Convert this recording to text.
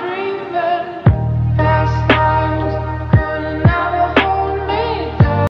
dreaming.